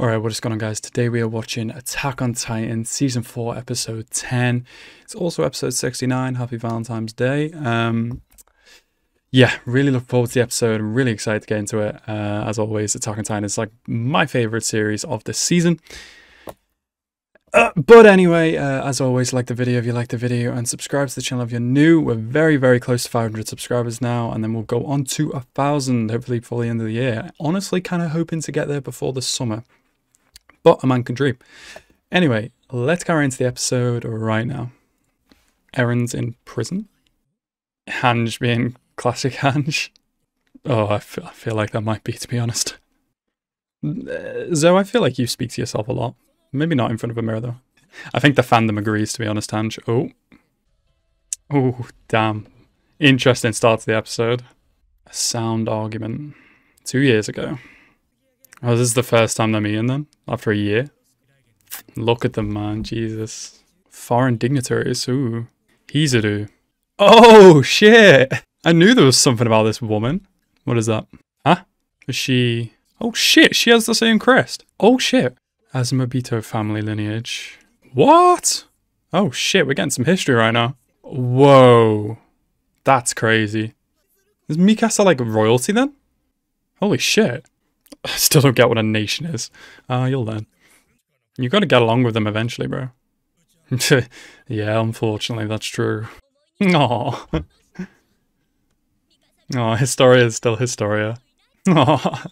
Alright, what is going on guys? Today we are watching Attack on Titan Season 4 Episode 10. It's also Episode 69, Happy Valentine's Day. Um, yeah, really look forward to the episode. I'm really excited to get into it. Uh, as always, Attack on Titan is like my favourite series of this season. Uh, but anyway, uh, as always, like the video if you like the video and subscribe to the channel if you're new. We're very, very close to 500 subscribers now, and then we'll go on to a thousand hopefully before the end of the year. Honestly, kind of hoping to get there before the summer but a man can dream. Anyway, let's go into the episode right now. Eren's in prison. Hange being classic Hange. Oh, I feel, feel like that might be, to be honest. Uh, Zoe, I feel like you speak to yourself a lot. Maybe not in front of a mirror, though. I think the fandom agrees, to be honest, Hange. Oh. Oh, damn. Interesting start to the episode. A sound argument. Two years ago. Oh, this is the first time they're meeting them after a year. Look at them, man. Jesus. Foreign dignitaries. Ooh. Hizuru. Oh, shit. I knew there was something about this woman. What is that? Huh? Is she... Oh, shit. She has the same crest. Oh, shit. Azumabito family lineage. What? Oh, shit. We're getting some history right now. Whoa. That's crazy. Is Mikasa like royalty then? Holy shit. I still don't get what a nation is. Ah, uh, you'll learn. You gotta get along with them eventually, bro. yeah, unfortunately, that's true. Aww. Aw, Historia is still Historia. Aw.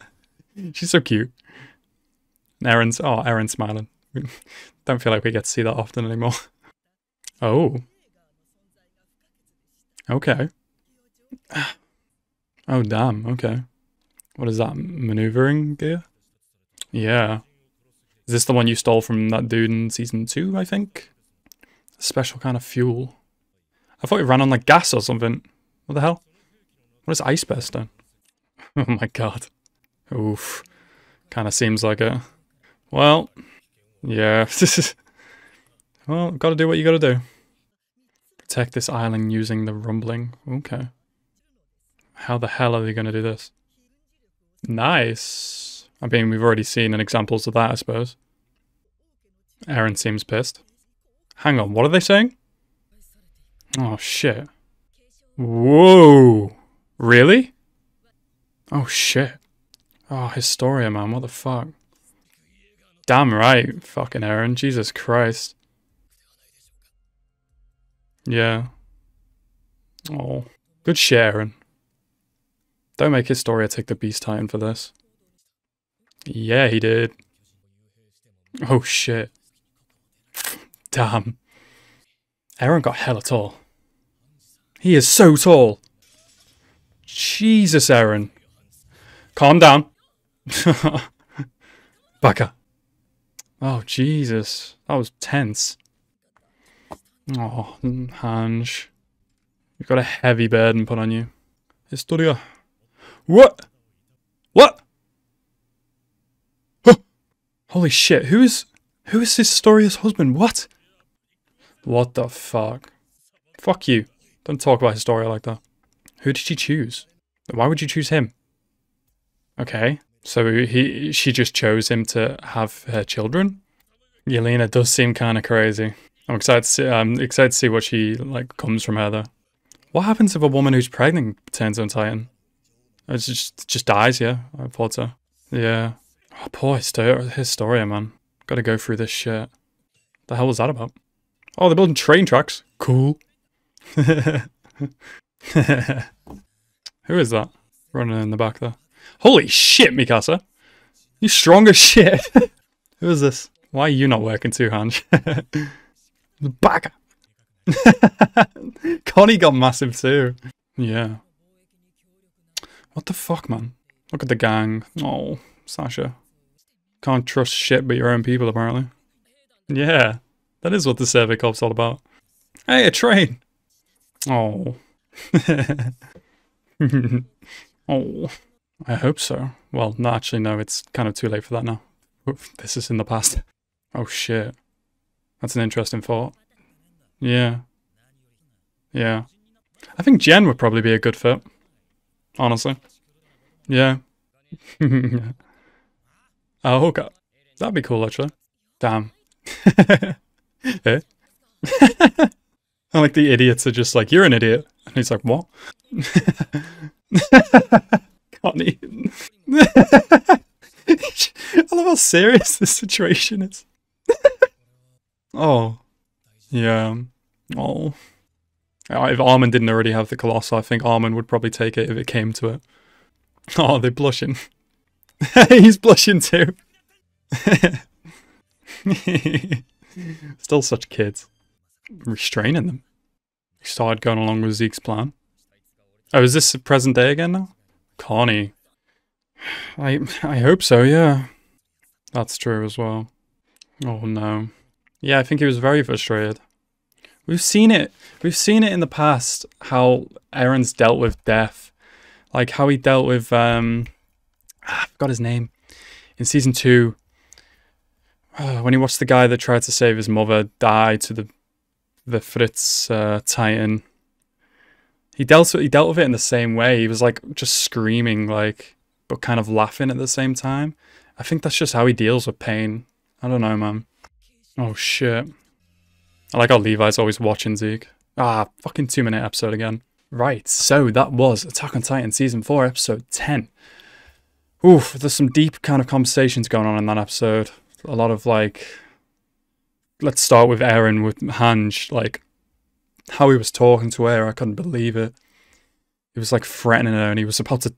She's so cute. Eren's, oh, Eren's smiling. Don't feel like we get to see that often anymore. Oh. Okay. Oh, damn, okay. What is that? Maneuvering gear? Yeah. Is this the one you stole from that dude in season two, I think? A special kind of fuel. I thought it ran on like gas or something. What the hell? What is ice then? oh my god. Oof. Kind of seems like it. Well, yeah. well, gotta do what you gotta do. Protect this island using the rumbling. Okay. How the hell are they gonna do this? Nice. I mean, we've already seen examples of that, I suppose. Eren seems pissed. Hang on, what are they saying? Oh, shit. Whoa. Really? Oh, shit. Oh, Historia, man. What the fuck? Damn right. Fucking Eren, Jesus Christ. Yeah. Oh. Good sharing. Don't make Historia take the Beast Titan for this. Yeah, he did. Oh shit. Damn. Eren got hella tall. He is so tall. Jesus, Eren. Calm down. Baka. Oh, Jesus. That was tense. Oh, Hange. You've got a heavy burden put on you. Historia. What? What? Huh. Holy shit, who is... Who is Historia's husband? What? What the fuck? Fuck you. Don't talk about Historia like that. Who did she choose? Why would you choose him? Okay, so he she just chose him to have her children? Yelena does seem kind of crazy. I'm excited to see, I'm excited to see what she, like, comes from her, though. What happens if a woman who's pregnant turns on Titan? It just just dies, yeah. So. Yeah. Oh, poor Historia, man. Gotta go through this shit. The hell was that about? Oh, they're building train tracks. Cool. Who is that? Running in the back there. Holy shit, Mikasa. You strong as shit. Who is this? Why are you not working too, Hange? Back. Connie got massive too. Yeah. What the fuck, man? Look at the gang. Oh, Sasha. Can't trust shit but your own people, apparently. Yeah, that is what the Survey Corps all about. Hey, a train! Oh. oh. I hope so. Well, no, actually, no, it's kind of too late for that now. Oof, this is in the past. Oh, shit. That's an interesting thought. Yeah. Yeah. I think Jen would probably be a good fit honestly. Yeah. oh, God. That'd be cool, actually. Damn. eh? Like the idiots are just like, you're an idiot. And he's like, what? Even. I love how serious this situation is. oh. Yeah. Oh. Uh, if Armin didn't already have the Colossus, I think Armin would probably take it if it came to it. Oh, they're blushing. He's blushing too. Still such kids. Restraining them. He started going along with Zeke's plan. Oh, is this present day again now? Connie. I I hope so, yeah. That's true as well. Oh no. Yeah, I think he was very frustrated. We've seen it. We've seen it in the past how Eren's dealt with death. Like how he dealt with um I forgot his name. In season two, when he watched the guy that tried to save his mother die to the the Fritz uh, Titan. He dealt with, he dealt with it in the same way. He was like just screaming, like, but kind of laughing at the same time. I think that's just how he deals with pain. I don't know, man. Oh shit. I like how Levi's always watching Zeke. Ah, fucking two minute episode again. Right, so that was Attack on Titan Season 4, Episode 10. Oof, there's some deep kind of conversations going on in that episode. A lot of like let's start with Eren with Hange. Like how he was talking to her, I couldn't believe it. He was like threatening her, and he was about to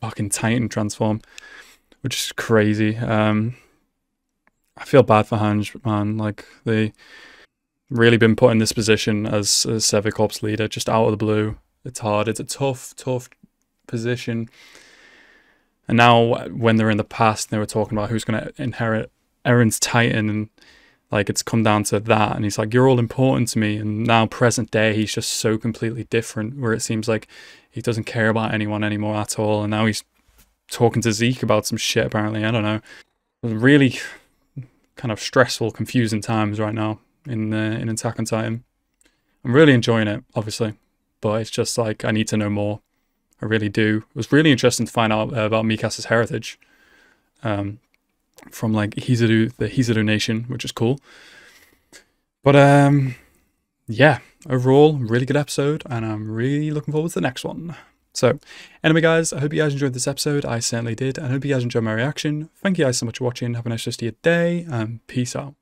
fucking Titan transform, which is crazy. Um, I feel bad for Hange, man. Like they really been put in this position as a Survey Corps leader, just out of the blue. It's hard. It's a tough, tough position. And now, when they're in the past, they were talking about who's going to inherit Eren's Titan, and like it's come down to that. And he's like, You're all important to me. And now, present day, he's just so completely different, where it seems like he doesn't care about anyone anymore at all. And now he's talking to Zeke about some shit, apparently. I don't know. Really kind of stressful, confusing times right now in, uh, in Attack on Titan. I'm really enjoying it, obviously, but it's just like I need to know more. I really do. It was really interesting to find out uh, about Mikasa's heritage. Um, from like Hizuru, the Hizuru Nation, which is cool. But um, yeah, overall, really good episode, and I'm really looking forward to the next one. So, anyway, guys, I hope you guys enjoyed this episode. I certainly did, and I hope you guys enjoyed my reaction. Thank you guys so much for watching. Have a nice rest of your day, and peace out.